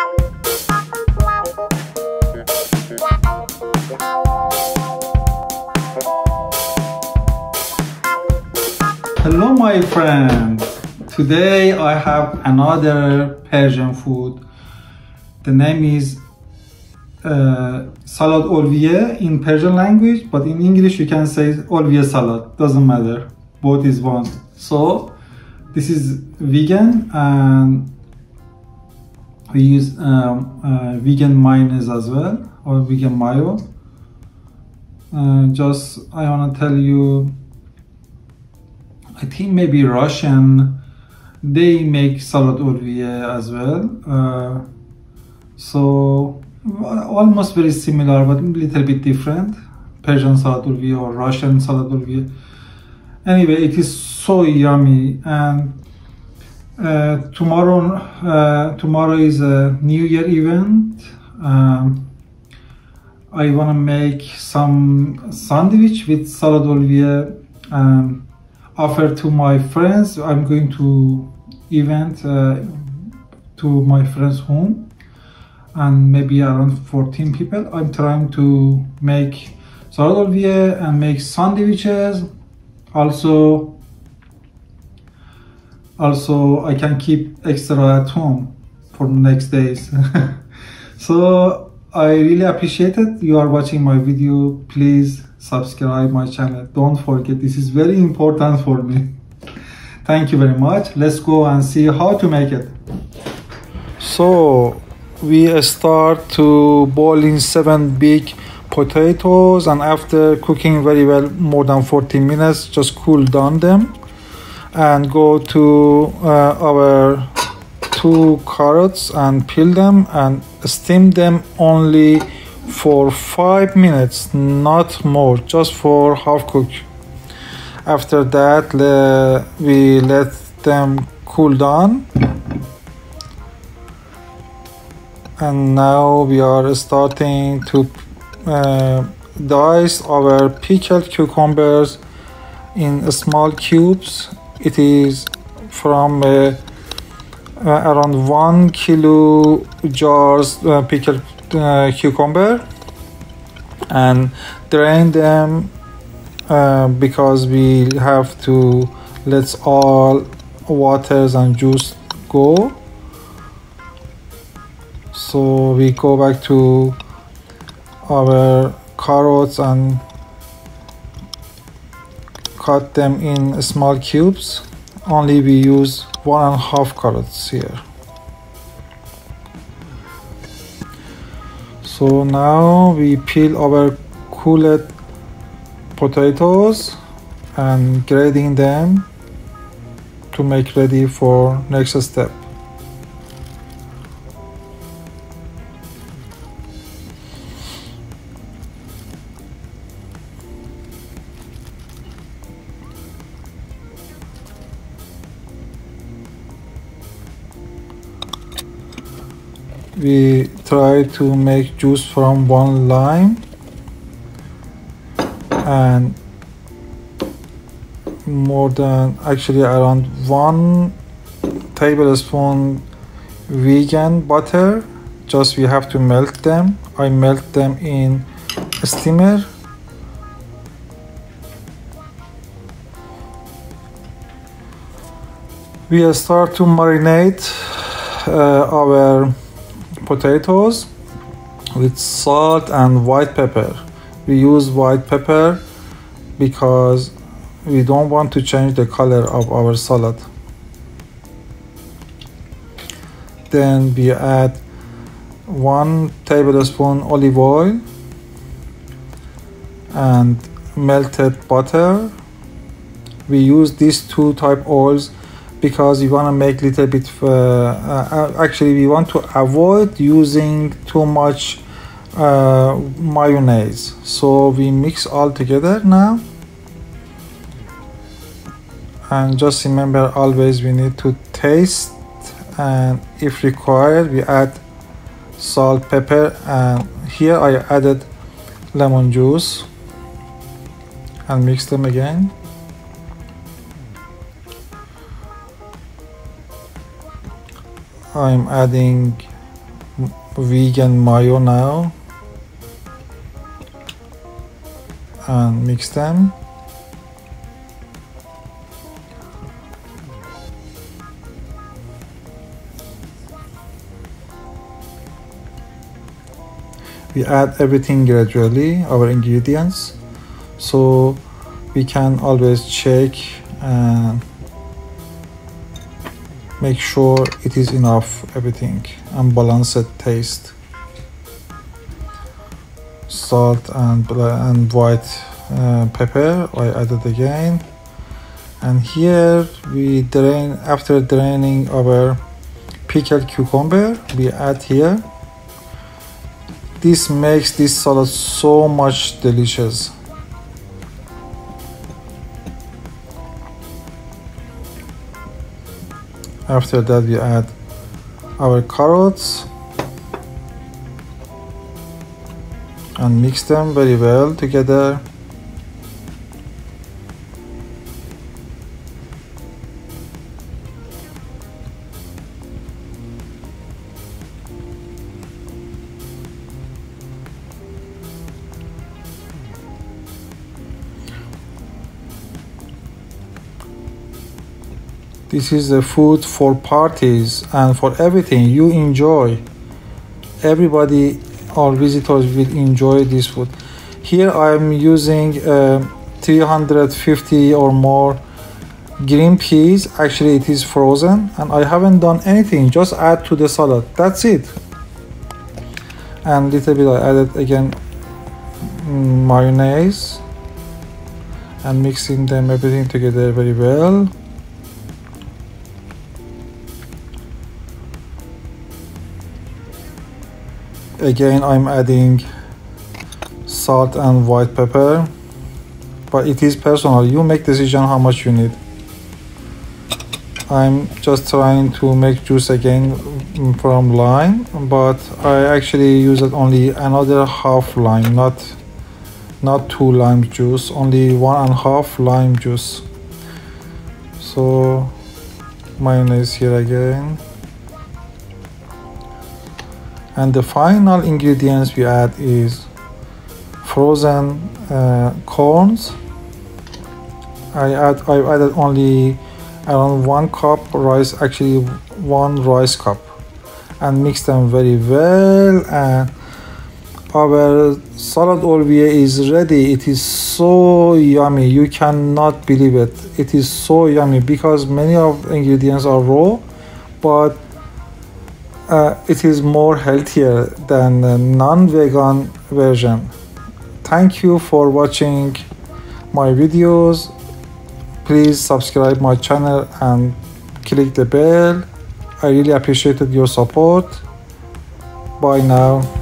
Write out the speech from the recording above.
Hello, my friend. Today I have another Persian food. The name is uh, salad olivieh in Persian language, but in English you can say olivieh salad. Doesn't matter. Both is one. So this is vegan and we use um, uh, vegan mayonnaise as well or vegan mayo. Uh, just I want to tell you I think maybe Russian, they make salad olivieh as well. Uh, so almost very similar, but a little bit different. Persian salad olivieh or Russian salad olivieh. Anyway, it is so yummy and uh, tomorrow uh, tomorrow is a New Year event. Um, I want to make some sandwich with salad olivier and offer to my friends. I'm going to event uh, to my friend's home and maybe around 14 people. I'm trying to make salad olivier and make sandwiches. Also, also I can keep extra at home for next days. so I really appreciate it. You are watching my video. Please subscribe my channel don't forget this is very important for me thank you very much let's go and see how to make it so we start to boil in seven big potatoes and after cooking very well more than 40 minutes just cool down them and go to uh, our two carrots and peel them and steam them only for five minutes not more just for half cook. After that le we let them cool down. And now we are starting to uh, dice our pickled cucumbers in small cubes it is from uh, uh, around one kilo jars uh, pickled uh, cucumber and drain them because we have to let all waters and juice go. So we go back to our carrots and cut them in small cubes. Only we use one and a half carrots here. So now we peel our cooled potatoes and grading them to make ready for next step we try to make juice from one lime and more than actually around one tablespoon vegan butter. Just we have to melt them. I melt them in a steamer. We start to marinate uh, our potatoes with salt and white pepper. We use white pepper because we don't want to change the color of our salad. Then we add one tablespoon olive oil and melted butter. We use these two type oils because we want to make little bit uh, uh, actually we want to avoid using too much uh, mayonnaise. So we mix all together now. And just remember always we need to taste and if required we add salt pepper and here I added lemon juice. And mix them again I'm adding vegan mayo now. And mix them. We add everything gradually our ingredients. So we can always check and make sure it is enough everything. And balanced taste. Salt and and white uh, pepper. I added again. And here we drain after draining our pickled cucumber we add here. This makes this salad so much delicious after that we add our carrots and mix them very well together This is the food for parties and for everything you enjoy. Everybody, all visitors will enjoy this food. Here I'm using uh, 350 or more green peas. Actually, it is frozen and I haven't done anything. Just add to the salad. That's it. And little bit I added again mm, mayonnaise and mixing them everything together very well. Again I'm adding salt and white pepper but it is personal. You make decision how much you need. I'm just trying to make juice again mm, from lime but I actually used only another half lime not not two lime juice only one and half lime juice. So mayonnaise here again and the final ingredients we add is frozen uh, corns. I add I added only around one cup rice actually one rice cup and mix them very well. And our salad olivier is ready. It is so yummy. You cannot believe it. It is so yummy because many of ingredients are raw but Uh, it is more healthier than the non-vegan version. Thank you for watching my videos. Please subscribe my channel and click the bell. I really appreciated your support. Bye now